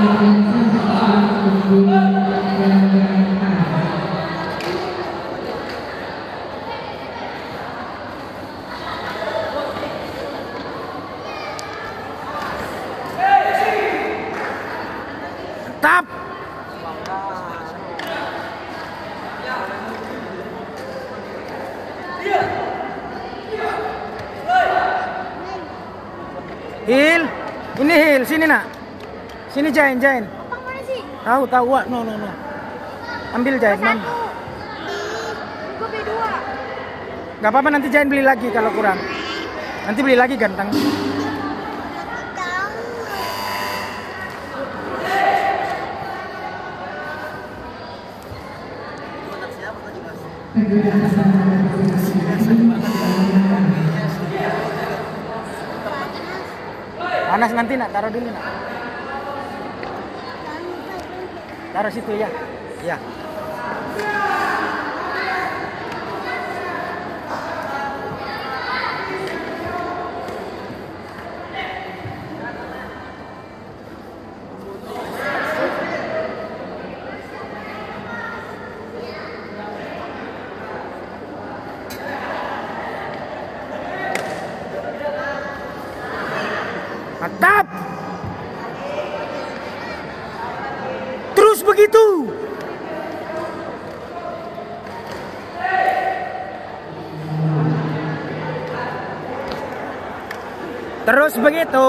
Mantap. Hil, ini Hil, sini nak. Sini Jain, Jain. Abang mana sih? Tahu, tahu, Wak. no, no, no. Ambil Jain. Gue beli dua. Gak apa-apa nanti Jain beli lagi kalau kurang. Nanti beli lagi ganteng. Panas nanti nak taruh dulu nak. Taruh situ ya. Ya. Mantap. Terus begitu.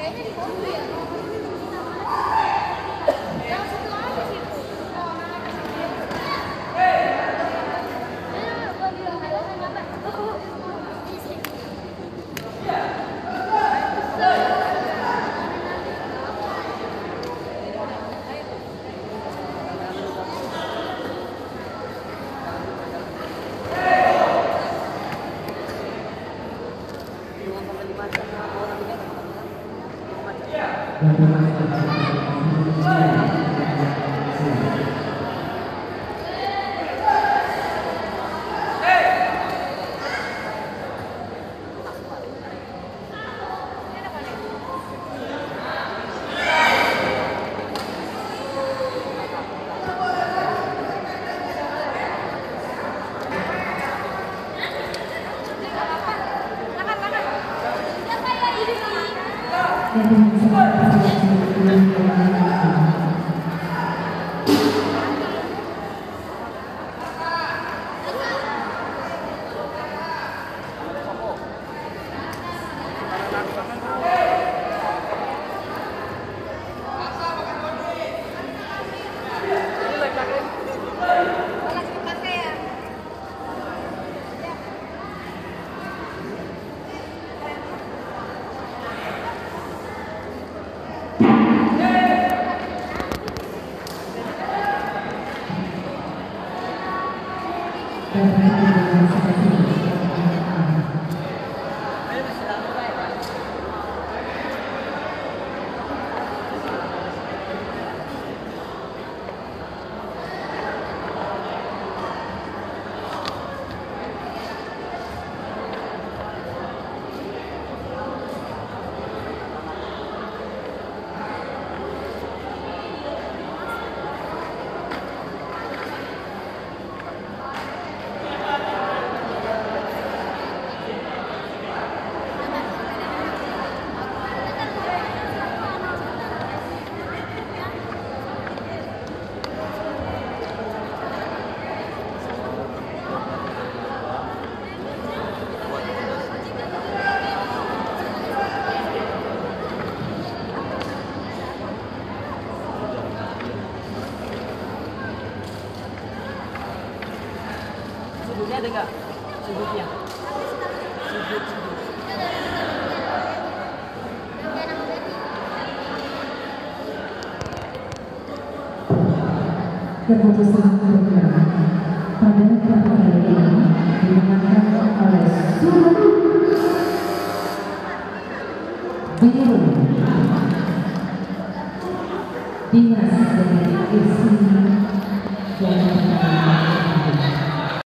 Thank you. 네. Sudutnya ada nggak? Sudutnya. Sudut, sudut. Keputusan